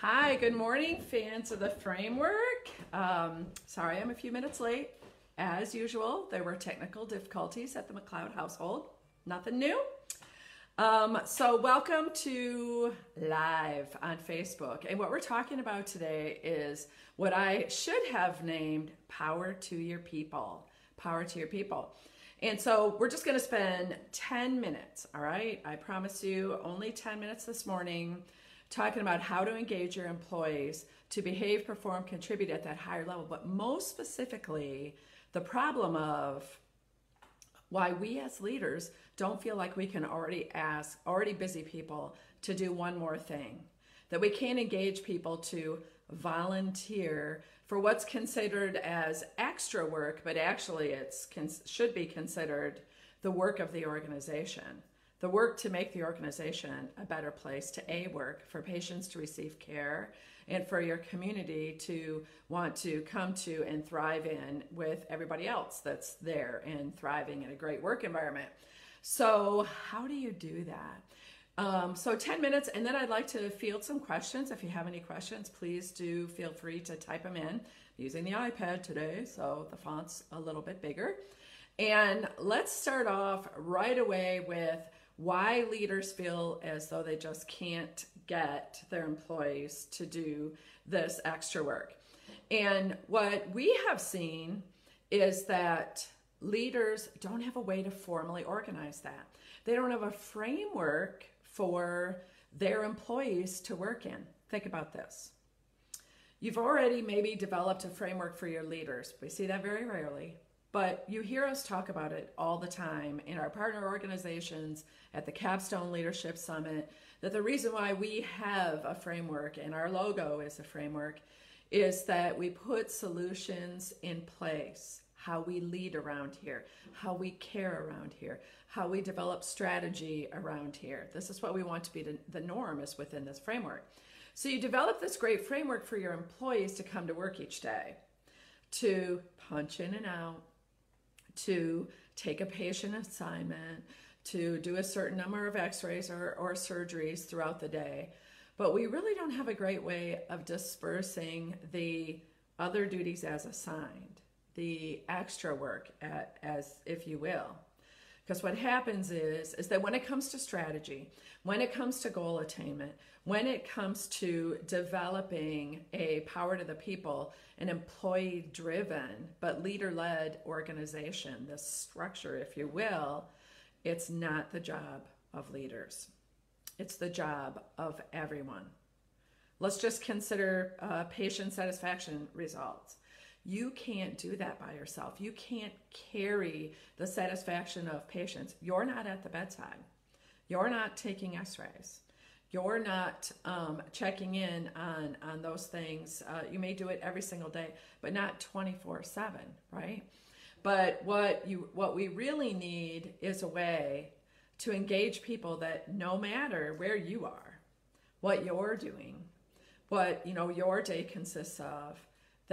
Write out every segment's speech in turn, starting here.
Hi, good morning, fans of the framework. Um, sorry, I'm a few minutes late. As usual, there were technical difficulties at the McLeod household. Nothing new. Um, so, welcome to live on Facebook. And what we're talking about today is what I should have named Power to Your People. Power to Your People. And so, we're just going to spend 10 minutes, all right? I promise you, only 10 minutes this morning talking about how to engage your employees to behave, perform, contribute at that higher level, but most specifically, the problem of why we as leaders don't feel like we can already ask already busy people to do one more thing. That we can't engage people to volunteer for what's considered as extra work, but actually it's should be considered the work of the organization the work to make the organization a better place to A, work, for patients to receive care, and for your community to want to come to and thrive in with everybody else that's there and thriving in a great work environment. So, how do you do that? Um, so 10 minutes, and then I'd like to field some questions. If you have any questions, please do feel free to type them in. I'm using the iPad today, so the font's a little bit bigger. And let's start off right away with why leaders feel as though they just can't get their employees to do this extra work. And what we have seen is that leaders don't have a way to formally organize that. They don't have a framework for their employees to work in. Think about this. You've already maybe developed a framework for your leaders. We see that very rarely. But you hear us talk about it all the time in our partner organizations, at the Capstone Leadership Summit, that the reason why we have a framework and our logo is a framework is that we put solutions in place, how we lead around here, how we care around here, how we develop strategy around here. This is what we want to be the norm is within this framework. So you develop this great framework for your employees to come to work each day, to punch in and out, to take a patient assignment, to do a certain number of x rays or, or surgeries throughout the day. But we really don't have a great way of dispersing the other duties as assigned, the extra work, at, as if you will. Because what happens is, is that when it comes to strategy, when it comes to goal attainment, when it comes to developing a power to the people, an employee driven but leader led organization, this structure, if you will, it's not the job of leaders. It's the job of everyone. Let's just consider uh, patient satisfaction results. You can't do that by yourself. You can't carry the satisfaction of patients. You're not at the bedside. You're not taking x-rays. You're not um, checking in on, on those things. Uh, you may do it every single day, but not 24 7, right? But what you what we really need is a way to engage people that no matter where you are, what you're doing, what you know your day consists of,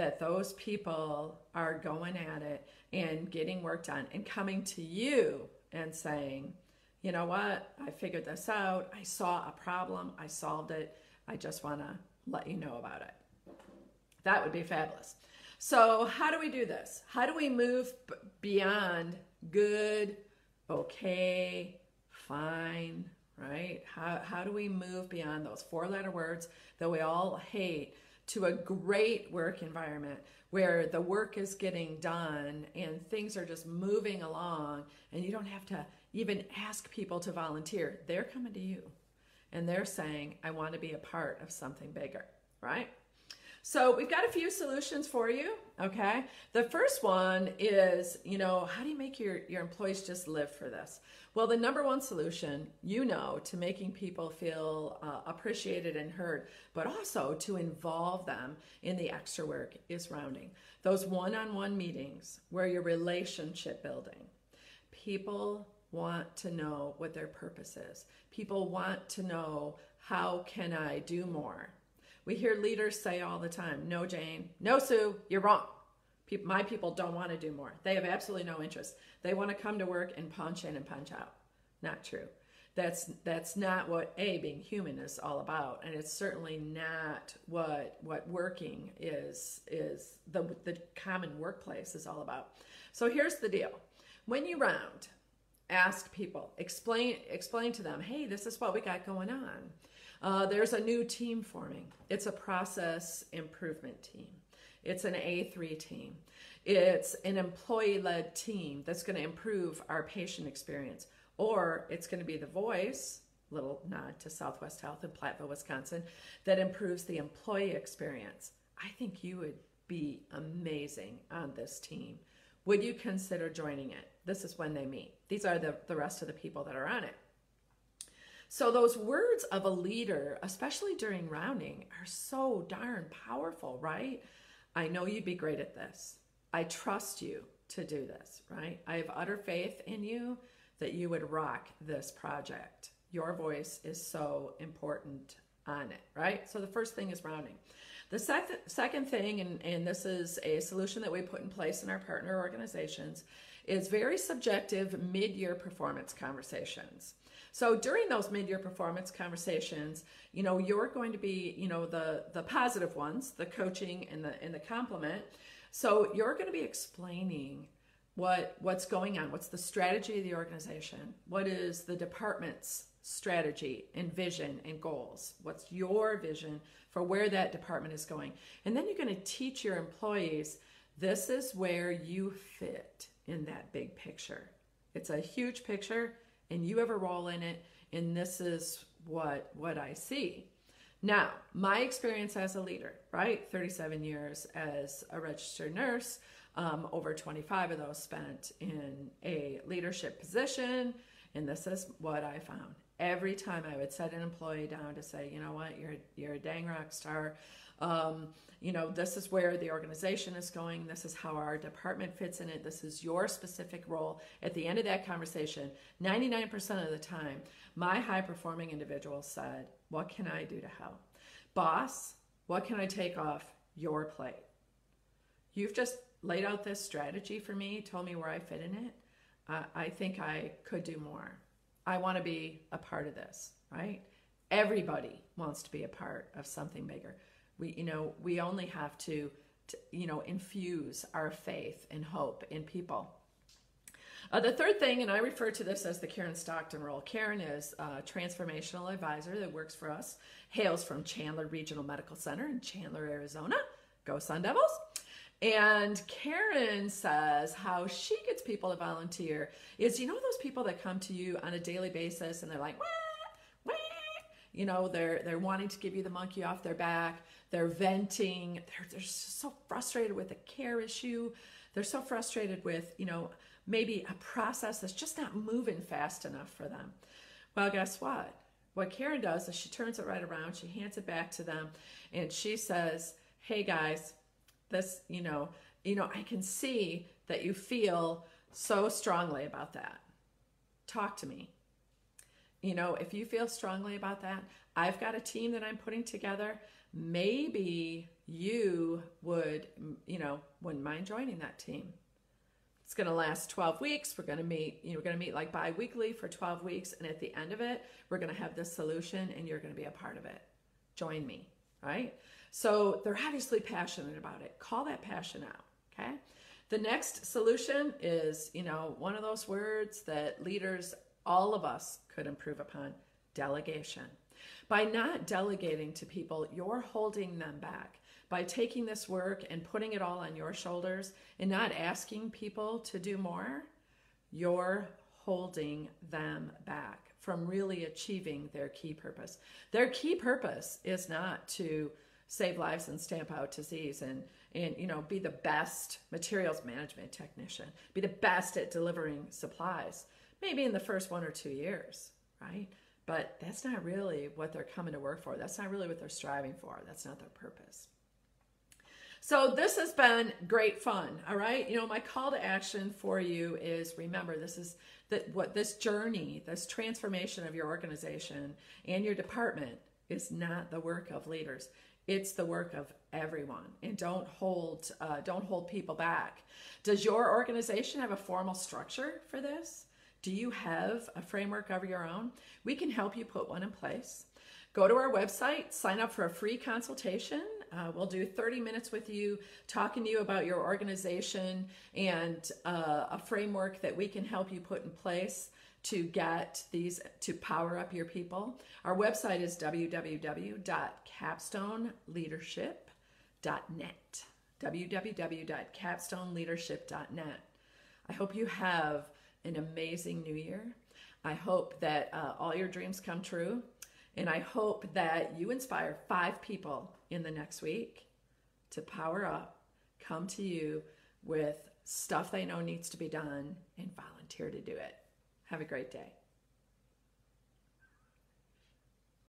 that those people are going at it and getting work done and coming to you and saying, you know what, I figured this out, I saw a problem, I solved it, I just want to let you know about it. That would be fabulous. So, how do we do this? How do we move beyond good, okay, fine, right? How, how do we move beyond those four letter words that we all hate to a great work environment where the work is getting done and things are just moving along and you don't have to even ask people to volunteer? They're coming to you and they're saying, I want to be a part of something bigger, right? So we've got a few solutions for you, okay? The first one is, you know, how do you make your, your employees just live for this? Well, the number one solution, you know, to making people feel uh, appreciated and heard, but also to involve them in the extra work is rounding. Those one-on-one meetings where you're relationship building. People want to know what their purpose is. People want to know how can I do more? We hear leaders say all the time, no, Jane, no, Sue, you're wrong. People, my people don't want to do more. They have absolutely no interest. They want to come to work and punch in and punch out. Not true. that's that's not what a being human is all about and it's certainly not what what working is is the the common workplace is all about so here's the deal when you round ask people explain explain to them hey this is what we got going on uh, there's a new team forming. It's a process improvement team. It's an a3 team. It's an employee-led team that's going to improve our patient experience or it's going to be the voice little nod to southwest health in platteville wisconsin that improves the employee experience. I think you would be amazing on this team. Would you consider joining it? This is when they meet. These are the, the rest of the people that are on it so those words of a leader especially during rounding are so darn powerful right i know you'd be great at this i trust you to do this right i have utter faith in you that you would rock this project. Your voice is so important on it, right? So the first thing is rounding. The second second thing, and, and this is a solution that we put in place in our partner organizations, is very subjective mid-year performance conversations. So during those mid-year performance conversations, you know, you're going to be, you know, the the positive ones, the coaching and the and the compliment. So you're going to be explaining what what's going on. What's the strategy of the organization? What is the department's strategy and vision and goals? What's your vision for where that department is going? And then you're going to teach your employees this is where you fit in that big picture. It's a huge picture and you have a role in it and this is what what i see now my experience as a leader right 37 years as a registered nurse um, over 25 of those spent in a leadership position. And this is what I found. Every time I would set an employee down to say, you know what, you're you're a dang rock star. Um, you know, this is where the organization is going. This is how our department fits in it. This is your specific role. At the end of that conversation, 99% of the time, my high performing individual said, What can I do to help? Boss, what can I take off your plate? You've just laid out this strategy for me, told me where I fit in it, uh, I think I could do more. I want to be a part of this, right? Everybody wants to be a part of something bigger. We, you know, we only have to, to you know, infuse our faith and hope in people. Uh, the third thing, and I refer to this as the Karen Stockton role. Karen is a transformational advisor that works for us, hails from Chandler Regional Medical Center in Chandler, Arizona. Go Sun Devils. And Karen says how she gets people to volunteer is you know those people that come to you on a daily basis and they're like, wah. You know, they're they're wanting to give you the monkey off their back, they're venting, they're they're so frustrated with a care issue, they're so frustrated with, you know, maybe a process that's just not moving fast enough for them. Well, guess what? What Karen does is she turns it right around, she hands it back to them, and she says, Hey guys, this you know you know i can see that you feel so strongly about that. Talk to me you know if you feel strongly about that i've got a team that i'm putting together. Maybe you would you know wouldn't mind joining that team. It's going to last 12 weeks. We're going to meet you know we're going to meet like bi-weekly for 12 weeks and at the end of it we're going to have this solution and you're going to be a part of it. Join me right? So they're obviously passionate about it. Call that passion out, okay? The next solution is, you know, one of those words that leaders, all of us could improve upon delegation. By not delegating to people, you're holding them back. By taking this work and putting it all on your shoulders and not asking people to do more, you're holding them back from really achieving their key purpose. Their key purpose is not to save lives and stamp out disease and and you know be the best materials management technician be the best at delivering supplies maybe in the first one or two years right? But that's not really what they're coming to work for. That's not really what they're striving for. That's not their purpose. So this has been great fun all right? You know my call to action for you is remember this is that what this journey this transformation of your organization and your department is not the work of leaders. It's the work of everyone, and don't hold uh, don't hold people back. Does your organization have a formal structure for this? Do you have a framework of your own? We can help you put one in place. Go to our website, sign up for a free consultation. Uh, we'll do 30 minutes with you, talking to you about your organization and uh, a framework that we can help you put in place to get these to power up your people. Our website is www.capstoneleadership.net. www.capstoneleadership.net. I hope you have an amazing new year. I hope that uh, all your dreams come true. And I hope that you inspire five people in the next week to power up, come to you with stuff they know needs to be done, and volunteer to do it. Have a great day.